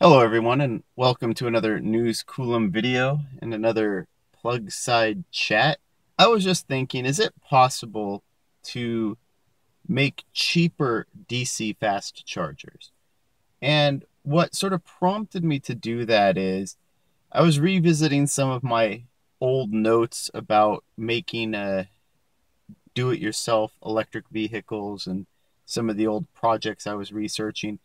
Hello everyone and welcome to another News Coulomb video and another plug side chat. I was just thinking, is it possible to make cheaper DC fast chargers? And what sort of prompted me to do that is I was revisiting some of my old notes about making a uh, do-it-yourself electric vehicles and some of the old projects I was researching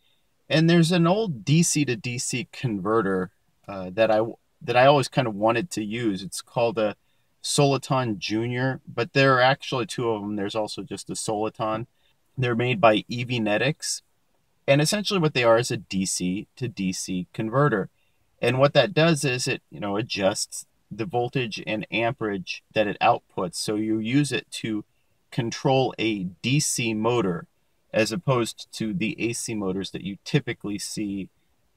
and there's an old DC to DC converter uh, that I that I always kind of wanted to use. It's called a Soliton Junior, but there are actually two of them. There's also just a Soliton. They're made by EVnetics, and essentially what they are is a DC to DC converter. And what that does is it you know adjusts the voltage and amperage that it outputs. So you use it to control a DC motor as opposed to the AC motors that you typically see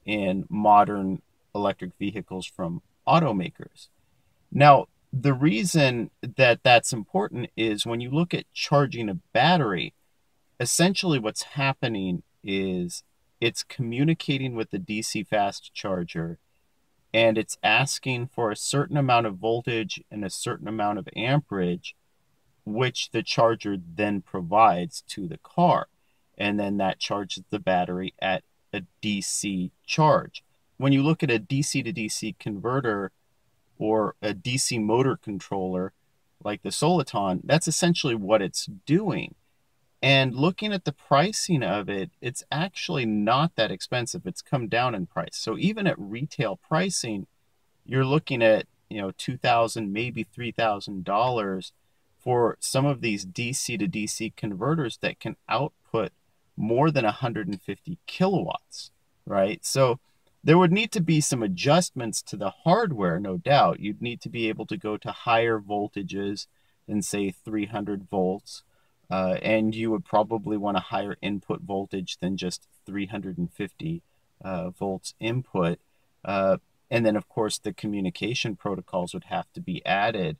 in modern electric vehicles from automakers. Now, the reason that that's important is when you look at charging a battery, essentially what's happening is it's communicating with the DC fast charger and it's asking for a certain amount of voltage and a certain amount of amperage, which the charger then provides to the car and then that charges the battery at a DC charge. When you look at a DC to DC converter or a DC motor controller like the Soliton, that's essentially what it's doing. And looking at the pricing of it, it's actually not that expensive. It's come down in price. So even at retail pricing, you're looking at, you know, 2000 maybe $3,000 for some of these DC to DC converters that can output more than 150 kilowatts, right? So there would need to be some adjustments to the hardware, no doubt. You'd need to be able to go to higher voltages than, say, 300 volts. Uh, and you would probably want a higher input voltage than just 350 uh, volts input. Uh, and then, of course, the communication protocols would have to be added.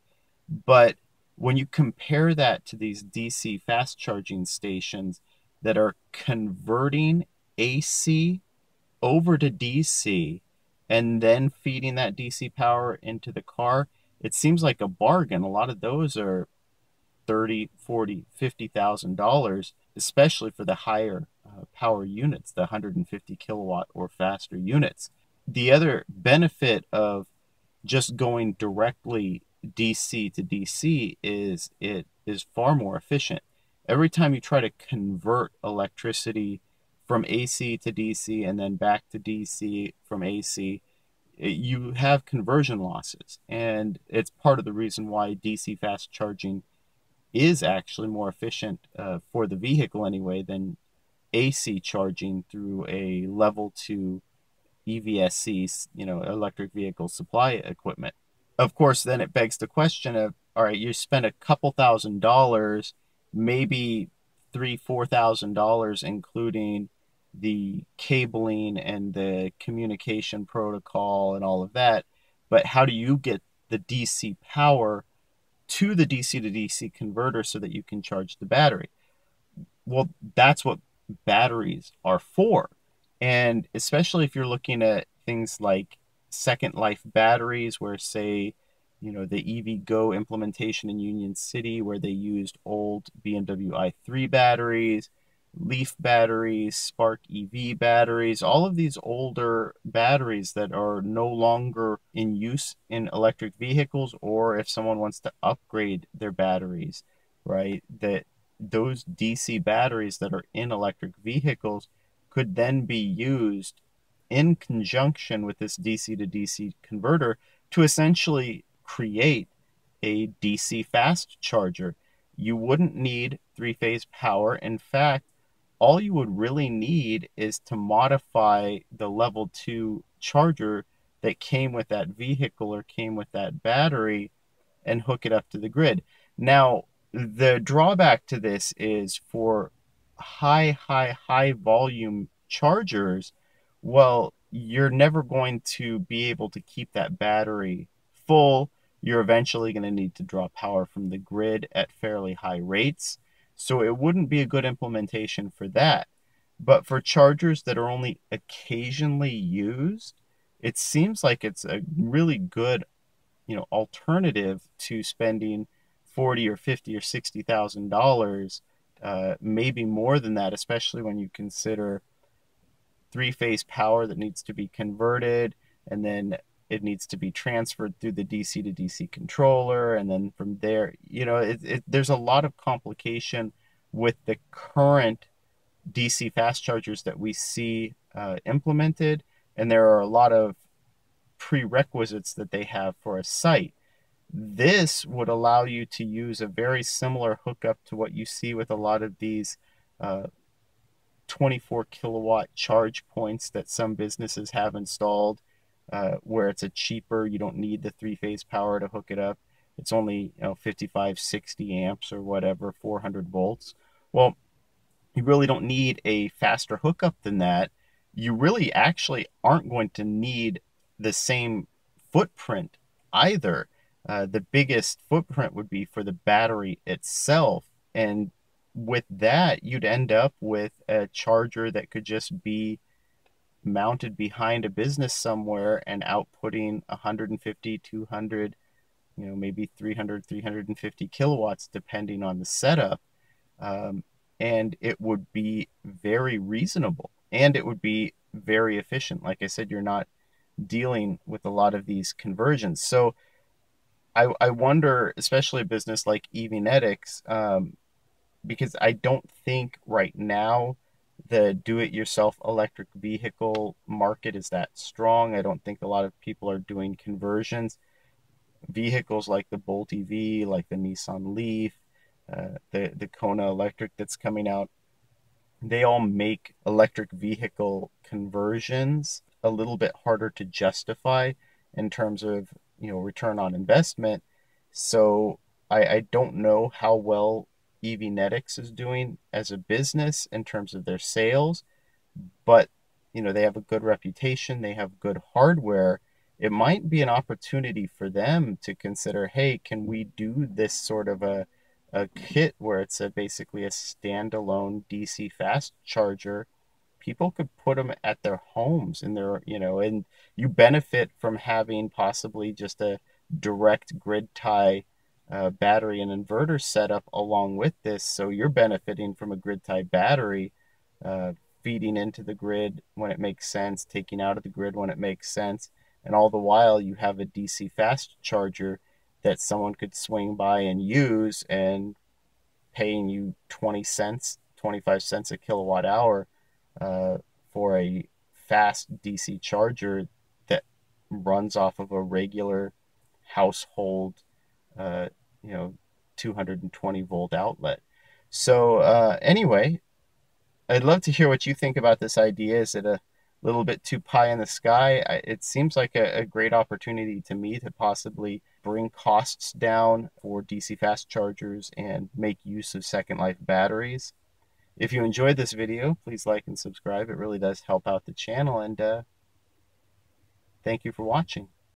But when you compare that to these DC fast charging stations, that are converting AC over to DC and then feeding that DC power into the car, it seems like a bargain. A lot of those are 30, 40, 50,000 dollars, especially for the higher uh, power units, the 150 kilowatt or faster units. The other benefit of just going directly DC to DC is it is far more efficient every time you try to convert electricity from AC to DC and then back to DC from AC, you have conversion losses. And it's part of the reason why DC fast charging is actually more efficient uh, for the vehicle anyway than AC charging through a level two EVSE, you know, electric vehicle supply equipment. Of course, then it begs the question of, all right, you spend a couple thousand dollars maybe three four thousand dollars including the cabling and the communication protocol and all of that. But how do you get the dc power to the dc to dc converter so that you can charge the battery? Well that's what batteries are for. And especially if you're looking at things like second life batteries where say you know, the EVgo implementation in Union City where they used old BMW i3 batteries, Leaf batteries, Spark EV batteries, all of these older batteries that are no longer in use in electric vehicles or if someone wants to upgrade their batteries, right? That those DC batteries that are in electric vehicles could then be used in conjunction with this DC to DC converter to essentially create a DC fast charger. You wouldn't need three phase power. In fact, all you would really need is to modify the level 2 charger that came with that vehicle or came with that battery and hook it up to the grid. Now, the drawback to this is for high, high, high volume chargers, well, you're never going to be able to keep that battery full you're eventually going to need to draw power from the grid at fairly high rates. So it wouldn't be a good implementation for that. But for chargers that are only occasionally used, it seems like it's a really good, you know, alternative to spending forty or fifty or sixty thousand uh, dollars, maybe more than that, especially when you consider three phase power that needs to be converted, and then it needs to be transferred through the DC to DC controller, and then from there, you know, it, it, there's a lot of complication with the current DC fast chargers that we see uh, implemented, and there are a lot of prerequisites that they have for a site. This would allow you to use a very similar hookup to what you see with a lot of these uh, 24 kilowatt charge points that some businesses have installed, uh, where it's a cheaper, you don't need the three phase power to hook it up. It's only you know 55, 60 amps or whatever, 400 volts. Well, you really don't need a faster hookup than that. You really actually aren't going to need the same footprint either. Uh, the biggest footprint would be for the battery itself. And with that, you'd end up with a charger that could just be mounted behind a business somewhere and outputting 150, 200, you know, maybe 300, 350 kilowatts, depending on the setup. Um, and it would be very reasonable and it would be very efficient. Like I said, you're not dealing with a lot of these conversions. So I, I wonder, especially a business like EVnetics, um, because I don't think right now the do-it-yourself electric vehicle market is that strong. I don't think a lot of people are doing conversions. Vehicles like the Bolt EV, like the Nissan Leaf, uh, the the Kona Electric that's coming out, they all make electric vehicle conversions a little bit harder to justify in terms of you know return on investment. So I, I don't know how well EVnetics is doing as a business in terms of their sales, but you know they have a good reputation, they have good hardware. It might be an opportunity for them to consider, hey, can we do this sort of a a kit where it's a basically a standalone DC fast charger people could put them at their homes in their you know and you benefit from having possibly just a direct grid tie uh, battery and inverter setup along with this. So you're benefiting from a grid tie battery uh, feeding into the grid when it makes sense, taking out of the grid when it makes sense. And all the while, you have a DC fast charger that someone could swing by and use and paying you 20 cents, 25 cents a kilowatt hour uh, for a fast DC charger that runs off of a regular household uh, you know 220 volt outlet. So uh, anyway, I'd love to hear what you think about this idea. Is it a little bit too pie in the sky? I, it seems like a, a great opportunity to me to possibly bring costs down for DC fast chargers and make use of second life batteries. If you enjoyed this video, please like and subscribe. It really does help out the channel and uh, thank you for watching.